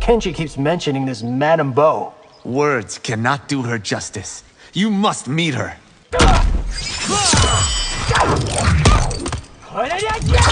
Kenji keeps mentioning this Madame Bo. Words cannot do her justice. You must meet her.